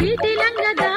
చీటిలంగదా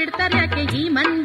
ಬಿಡ್ತಾರ ಯಾಕೆ ಈ ಮಂದಿ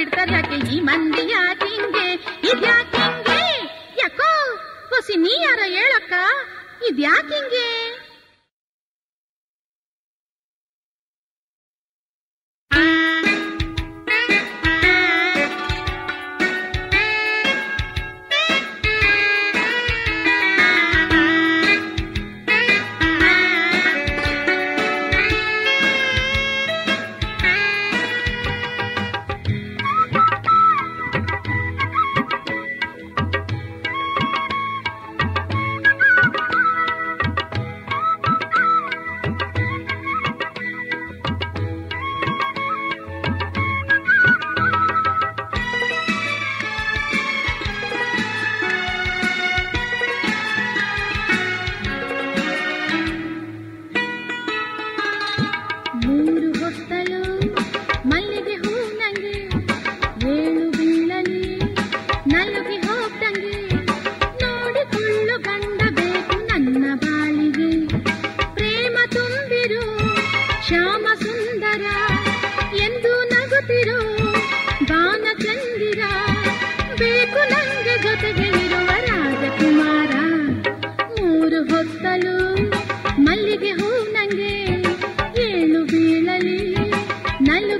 ಬಿಡ್ತದಾಕೆ ಈ ಮಂದಿ ಯಾಕಿಂಗೆ ಇದ್ಯಾಕಿಂಗೆ? ಯಾಕೋ? ಹೊಸಿ ನೀ ಯಾರ ಹೇಳಕ್ಕ? ಇದ್ಯಾಕಿಂಗೆ?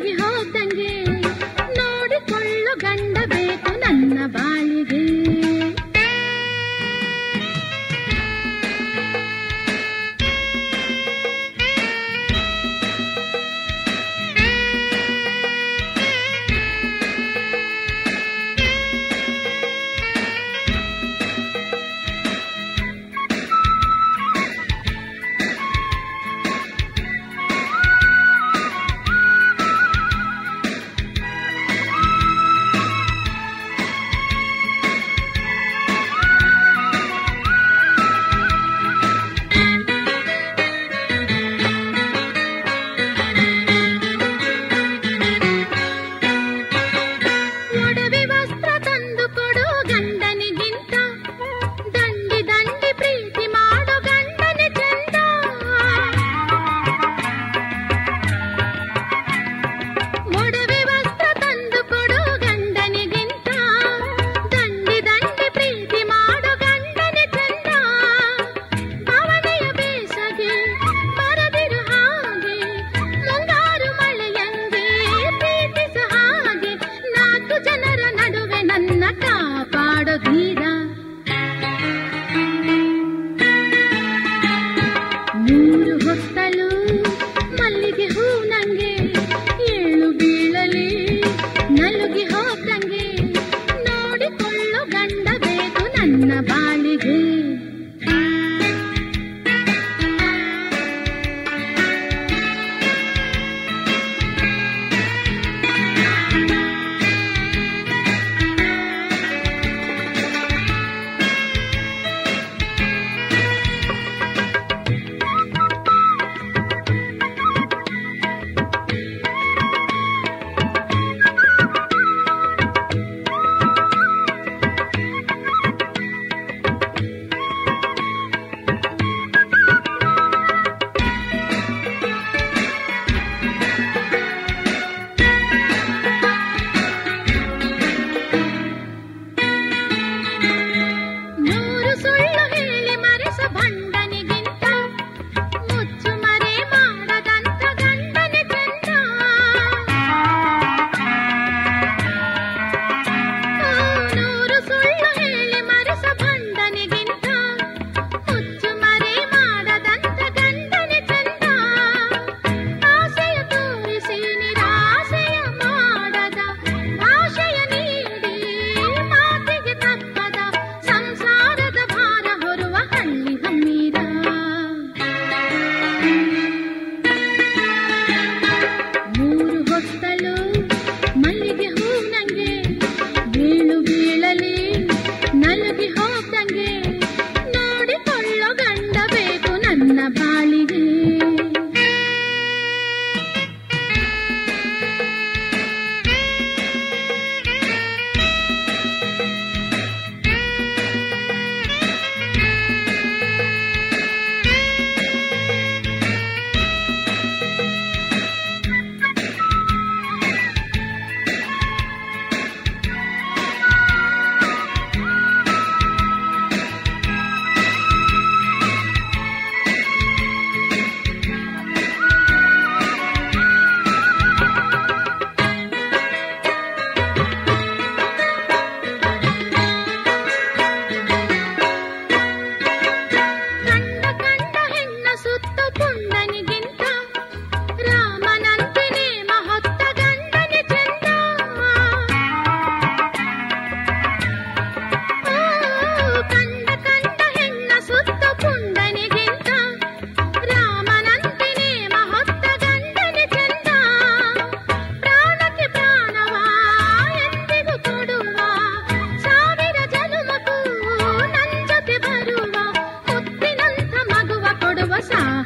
hope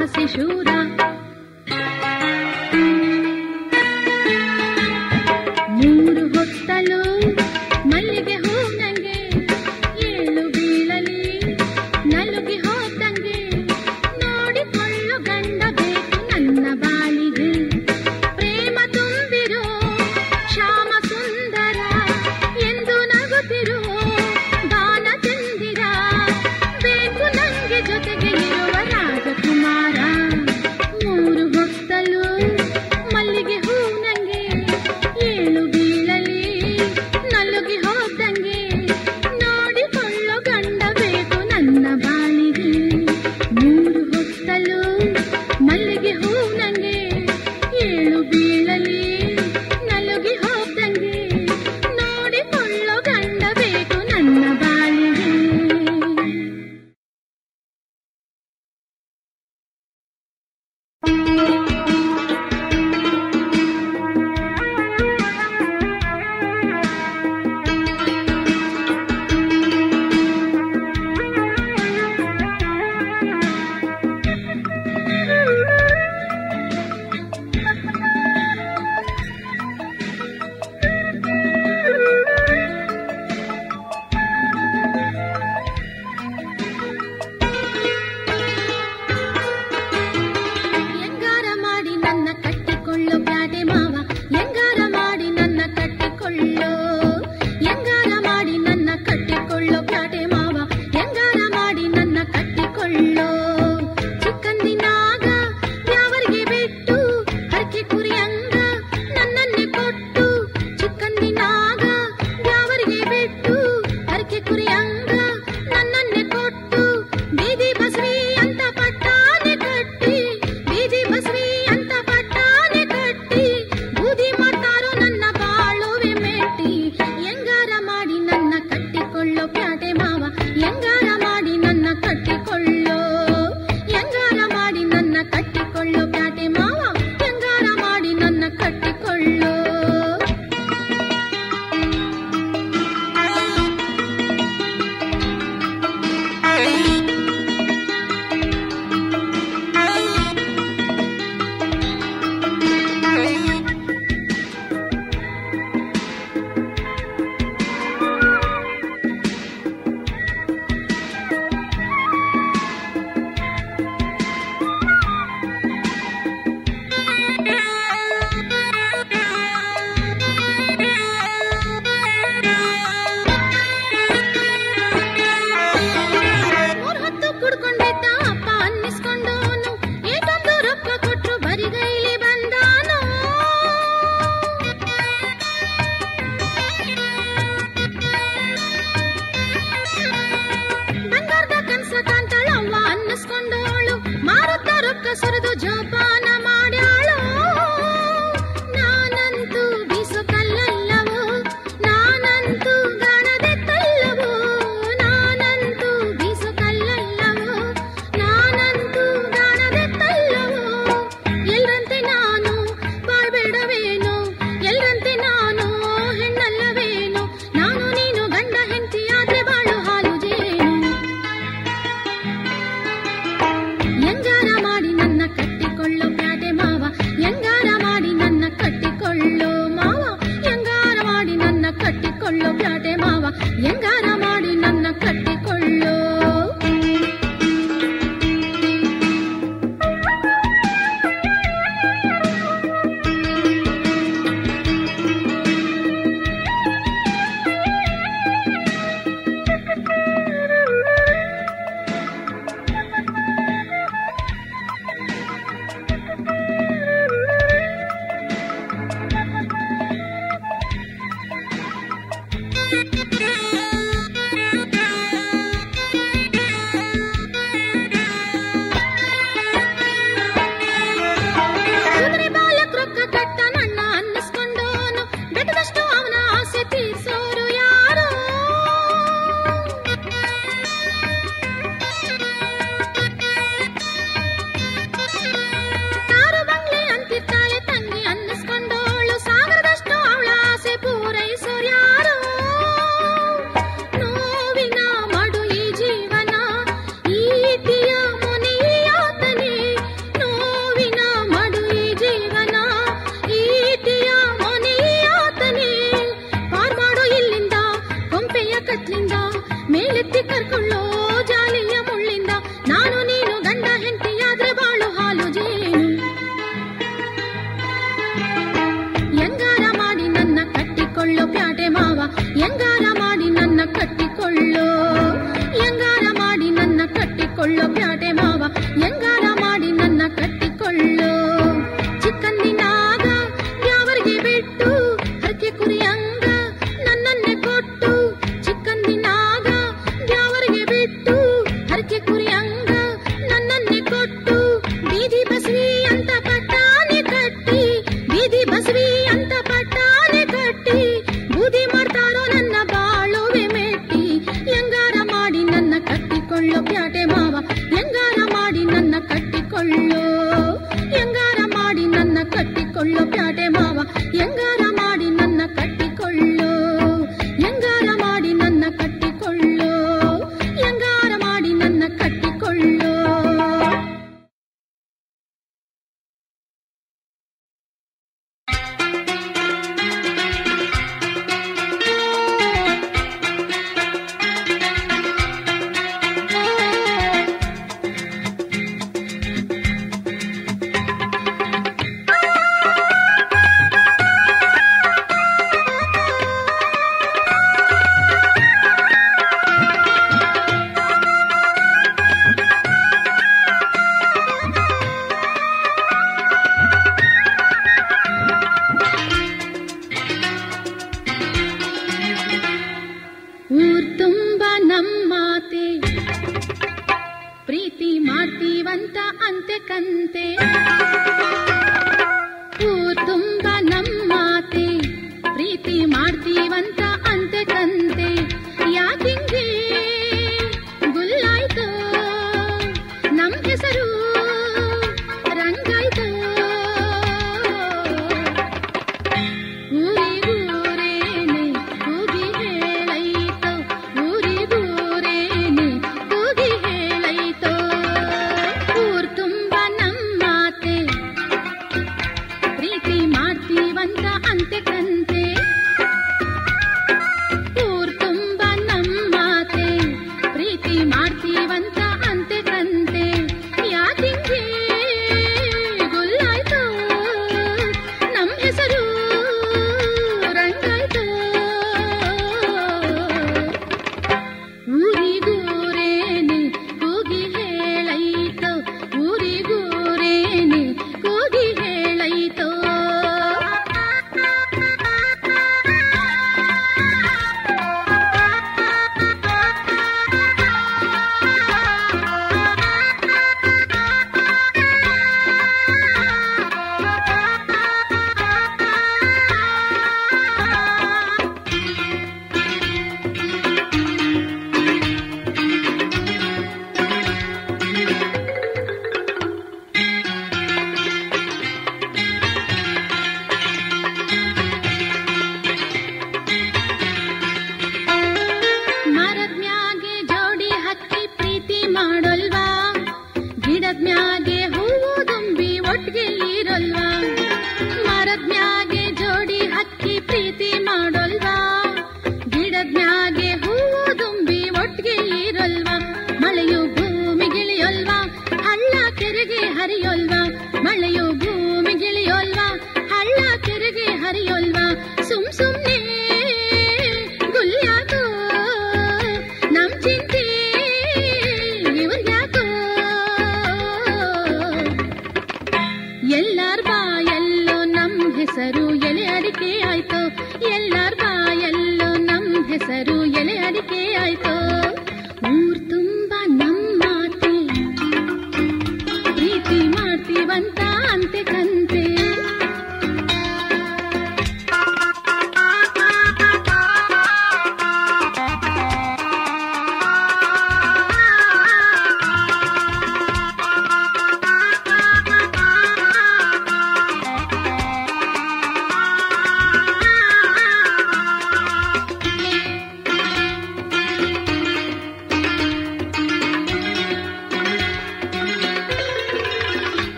¡Suscríbete al!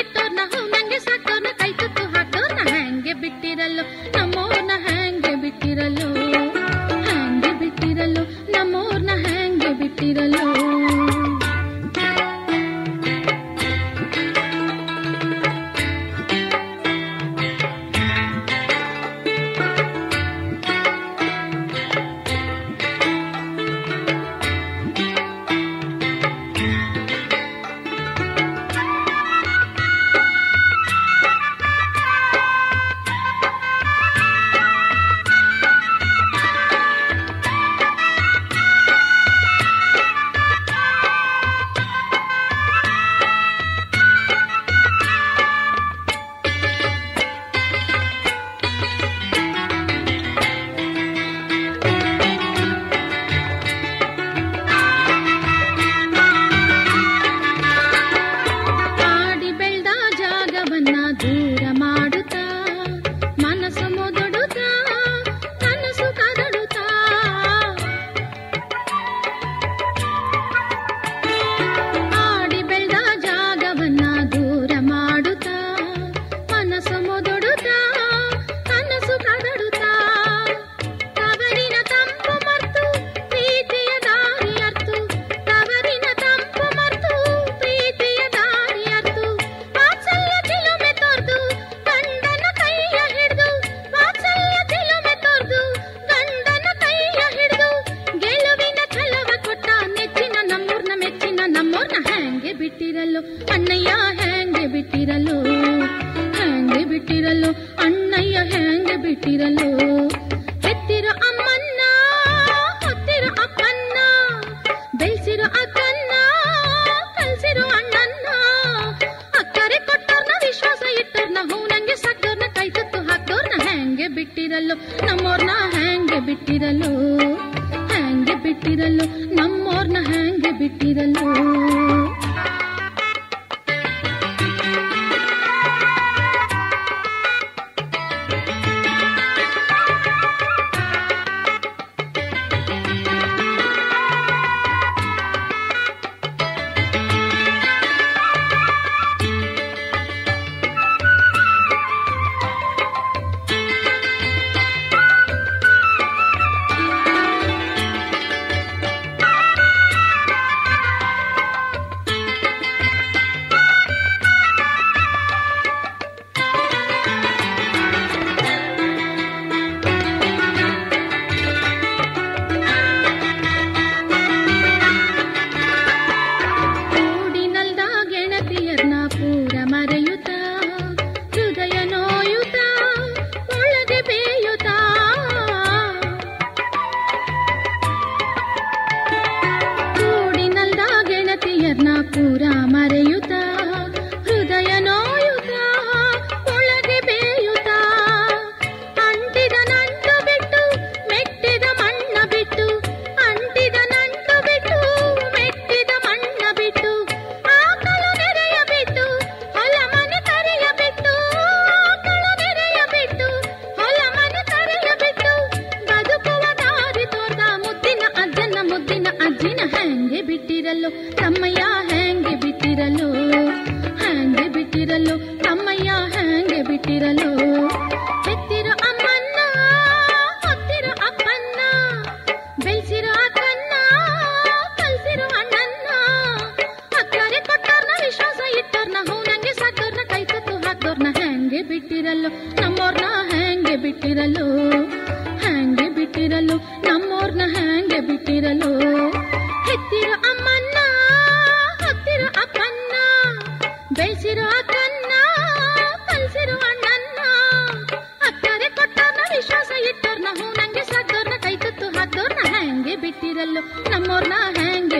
Espíritu ಹ್ಯಾಂಗೆ